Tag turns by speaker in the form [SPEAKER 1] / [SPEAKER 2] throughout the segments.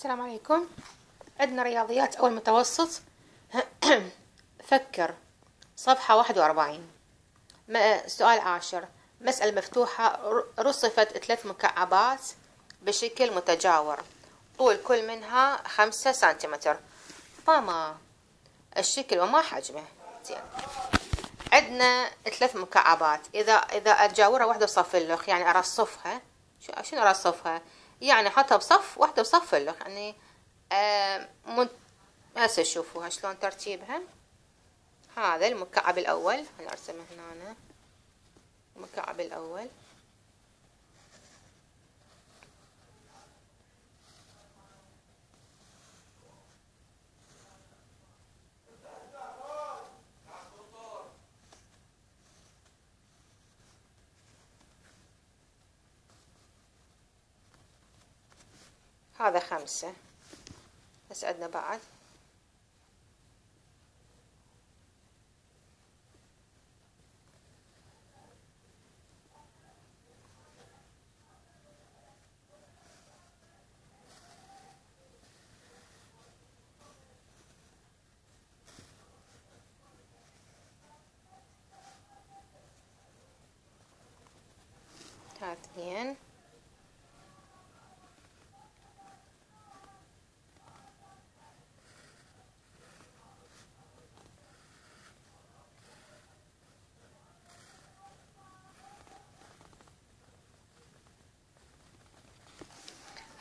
[SPEAKER 1] السلام عليكم. عندنا رياضيات أول متوسط. فكر. صفحة واحد وأربعين. سؤال عاشر. مسألة مفتوحة. رصفت ثلاث مكعبات بشكل متجاور. طول كل منها خمسة سنتيمتر. فما الشكل وما حجمه. زين. عندنا ثلاث مكعبات. إذا إذا أتجاورها واحدة بصف اللخ يعني أرصفها. شنو أرصفها؟ يعني أحطها بصف واحدة بصف اللخ يعني آه. هسه شوفوها شلون ترتيبها هذا المكعب الأول أنا أرسمه هنا المكعب الأول هذا خمسة. بس عندنا بعد هذا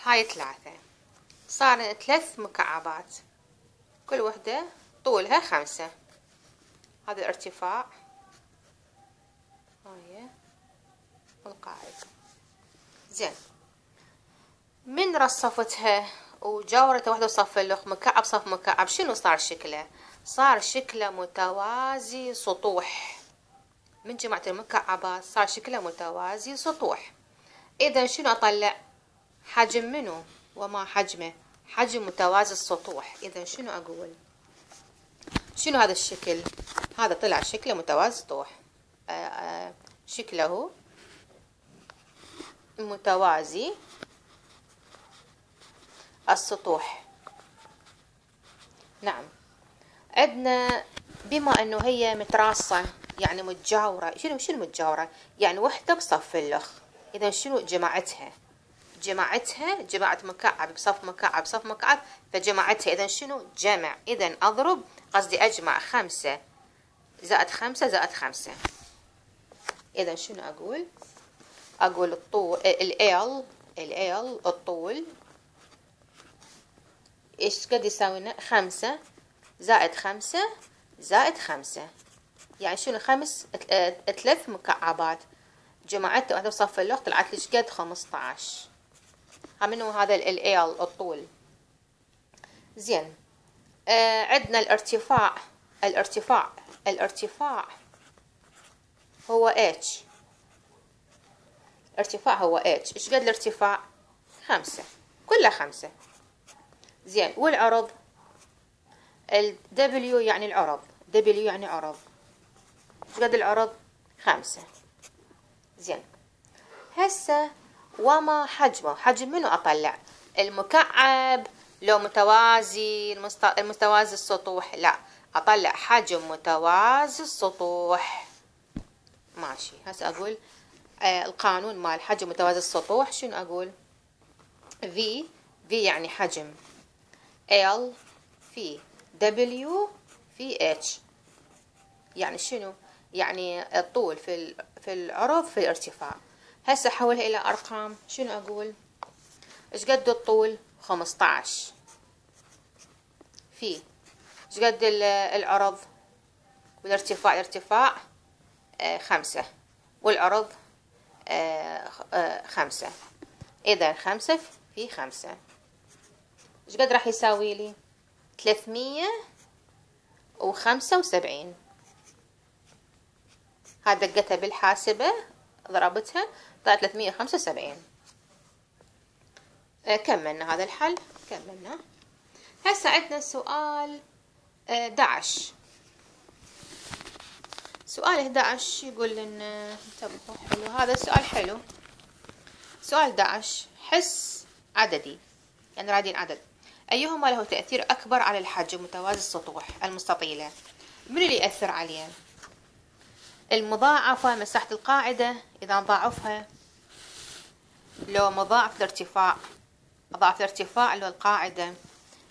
[SPEAKER 1] هاي ثلاثة. صار ثلاث مكعبات. كل وحدة طولها خمسة. هذا الارتفاع هاي. القاعدة زين. من رصفتها وجاورتها واحدة صف اللخ مكعب صف مكعب شنو صار شكله؟ صار شكله متوازي سطوح. من جمعت المكعبات صار شكله متوازي سطوح. إذا شنو أطلع؟ حجم منو وما حجمه. حجم متوازي السطوح. إذا شنو أقول؟ شنو هذا الشكل؟ هذا طلع شكله متوازي سطوح آه آه شكله متوازي السطوح. نعم. عندنا بما إنه هي متراصة يعني متجاورة. شنو شنو متجاورة؟ يعني وحدة بصف اللخ. اذا شنو جماعتها جماعتها جماعة مكعب بصف مكعب بصف مكعب فجماعتها اذا شنو؟ جمع. اذا أضرب قصدي أجمع خمسة. زائد خمسة زائد خمسة. اذا شنو أقول؟ أقول الطول ال ال الطول. إيش قد يساوي؟ لنا خمسة زائد خمسة زائد خمسة. يعني شنو؟ خمس ثلاث مكعبات. جمعت واحدة بصف اللغة طلعت لي قد؟ خمسطعش منو هذا ال ال الطول. زين. آه عندنا الارتفاع. الارتفاع. الارتفاع هو اتش ارتفاع هو اتش إيش قد الارتفاع؟ خمسة. كلها خمسة. زين. والعرض؟ ال W يعني العرض. W يعني عرض. إيش قد العرض؟ خمسة. زين. هسه وما حجمه حجم منو اطلع المكعب لو متوازي المتوازي السطوح؟ لا اطلع حجم متوازي السطوح. ماشي هسه أقول آه القانون مال حجم متوازي السطوح شنو أقول؟ V V يعني حجم. L في W في H. يعني شنو؟ يعني الطول في في العرض في الارتفاع. هسه احولها إلى أرقام. شنو أقول؟ إيش قد الطول 15 في إيش قد العرض والارتفاع الارتفاع آه خمسة. والعرض آه آه خمسة. إذا خمسة في خمسة. إيش قد راح يساوي لي ثلاثمية وخمسة وسبعين. هذا دقتها بالحاسبة. ضربتها طلعت ثلاثمية وخمسة وسبعين. كملنا هذا الحل. كملنا. هسه عندنا سؤال دعش سؤال 11 يقول لنا انتبهوا حلو؟ هذا السؤال حلو. سؤال 11 حس عددي. يعني رادين عدد. أيهما له تأثير أكبر على الحجم متوازي السطوح المستطيلة؟ من اللي يأثر عليه؟ المضاعفة مساحة القاعدة إذا نضاعفها لو مضاعف الارتفاع أضاعف الارتفاع هو القاعدة.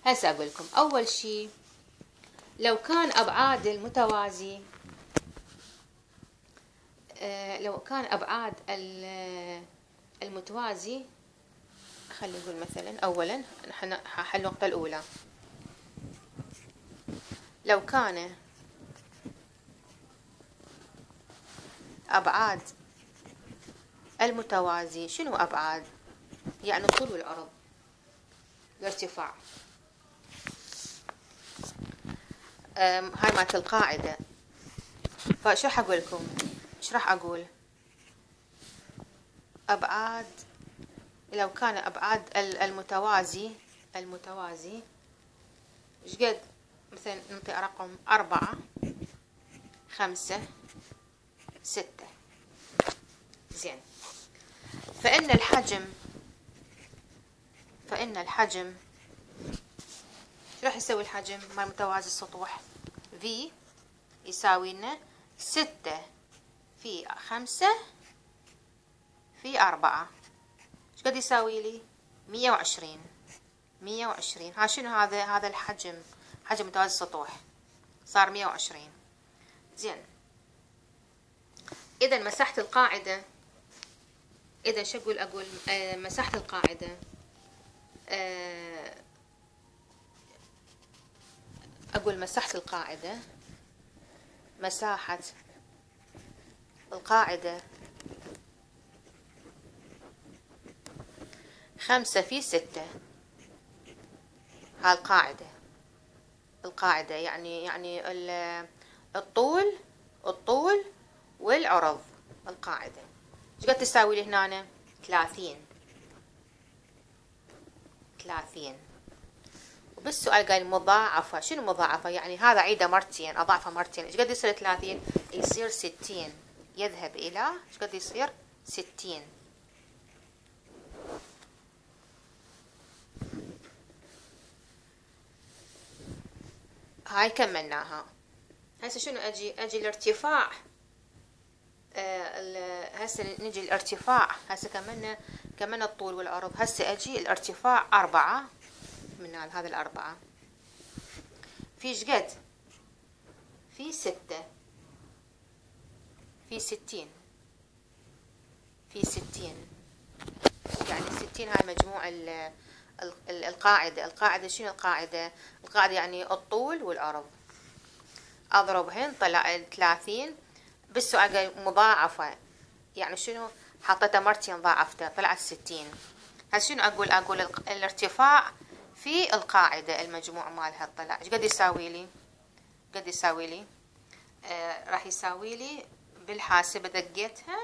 [SPEAKER 1] هسه أقول لكم أول شيء لو كان أبعاد المتوازي آه، لو كان أبعاد المتوازي خلينا نقول مثلا أولا نحن حل النقطة الأولى. لو كان أبعاد المتوازي شنو أبعاد؟ يعني الطول والعرض الارتفاع. هاي مالت القاعدة. فشو راح أقول لكم؟ إيش راح أقول؟ أبعاد لو كان أبعاد المتوازي المتوازي إيش قد؟ مثلا نعطي رقم أربعة خمسة. ستة. زين. فإن الحجم فإن الحجم راح يسوي الحجم مال متوازي السطوح. V يساوي لنا ستة في خمسة في أربعة. إيش قد يساوي لي؟ مية وعشرين. مية وعشرين. ها شنو هذا؟ هذا الحجم. حجم متوازي السطوح. صار مية وعشرين. زين. إذا مساحة القاعدة إذا شو أقول؟ أقول آه مساحة القاعدة آه أقول مساحة القاعدة مساحة القاعدة خمسة في ستة. هالقاعدة القاعدة. يعني يعني الطول الطول والعرض القاعدة. إيش قد تساوي لي هنا ثلاثين. ثلاثين. وبالسؤال قال مضاعفة. شنو مضاعفة؟ يعني هذا عيده مرتين أضاعفه مرتين. إيش قد يصير ثلاثين؟ يصير ستين. يذهب إلى إيش قد يصير؟ ستين. هاي كملناها. هسه شنو؟ أجي أجي الارتفاع. هسه نجي الارتفاع هسه كملنا كملنا الطول والعرض. هسه أجي الارتفاع أربعة من هذا الأربعة. في شقد في ستة. في ستين. في ستين. يعني ستين هاي مجموع القاعدة. القاعدة شنو القاعدة؟ القاعدة يعني الطول والعرض. أضربهن طلع ثلاثين. بالسؤال قال مضاعفة. يعني شنو؟ حطيتها مرتين ضاعفتها طلعت ستين. هل شنو أقول؟ أقول الارتفاع في القاعدة المجموع مالها طلع إيش قد يساوي لي؟ قد يساوي لي؟ آه راح يساوي لي بالحاسبة دقيتها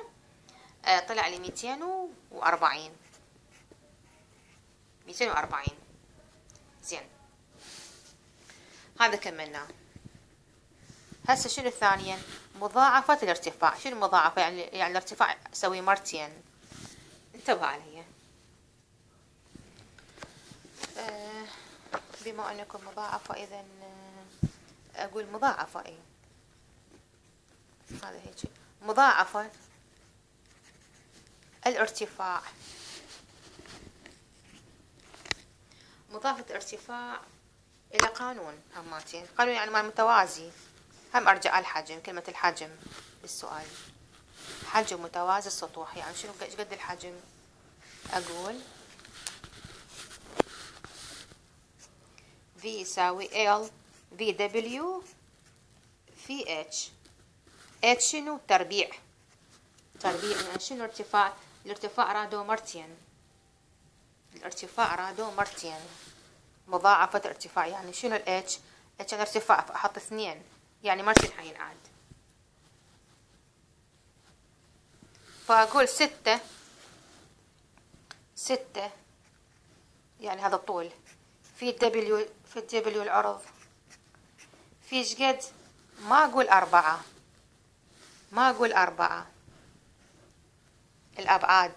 [SPEAKER 1] آه طلع لي ميتين وأربعين. ميتين وأربعين. زين. هذا كملناه هسه شنو الثانية مضاعفة الارتفاع. شنو مضاعفة؟ يعني يعني الارتفاع أسوي مرتين. انتبهوا علي. آه بما أنكم مضاعفة إذا آه أقول مضاعفة أي هذا هيك. مضاعفة الارتفاع. مضاعفة الارتفاع إلى قانون هماتين قانون يعني مال متوازي. هم على الحجم كلمة الحجم بالسؤال حجم متوازي السطوح يعني شنو قد الحجم أقول V يساوي L في W في H H شنو؟ تربيع. تربيع يعني شنو ارتفاع الارتفاع رادو مرتين. الارتفاع رادو مرتين. مضاعفة ارتفاع يعني شنو ال H H الارتفاع فأحط اثنين. يعني مرتين حينعاد فأقول ستة ستة. يعني هذا الطول في ال W في ال W العرض. في شقد ما أقول أربعة. ما أقول أربعة. الأبعاد.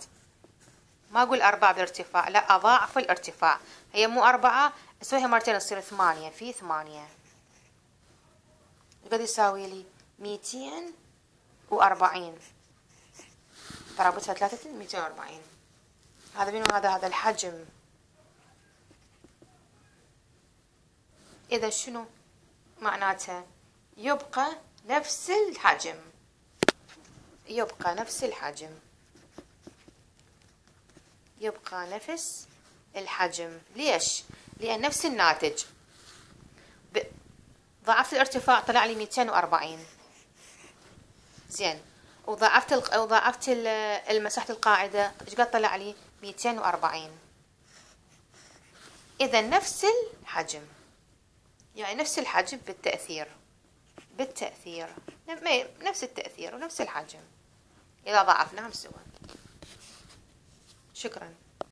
[SPEAKER 1] ما أقول أربعة بالارتفاع لا أضاعف الارتفاع. هي مو أربعة أسويها مرتين تصير ثمانية. في ثمانية. قد يساوي لي ميتين وأربعين. ضربتها ثلاثة ميتين وأربعين. هذا منو؟ هذا هذا الحجم. إذا شنو معناته؟ يبقى نفس الحجم. يبقى نفس الحجم. يبقى نفس الحجم. ليش؟ لأن نفس الناتج. ضعفت الارتفاع طلع لي 240 زين. وضعفت وضعفت المساحة القاعدة إيش قد طلع لي؟ 240 إذا نفس الحجم. يعني نفس الحجم بالتأثير. بالتأثير. نفس التأثير ونفس الحجم. إذا ضعفناهم سوا شكرا.